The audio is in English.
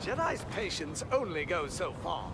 Jedi's patience only goes so far.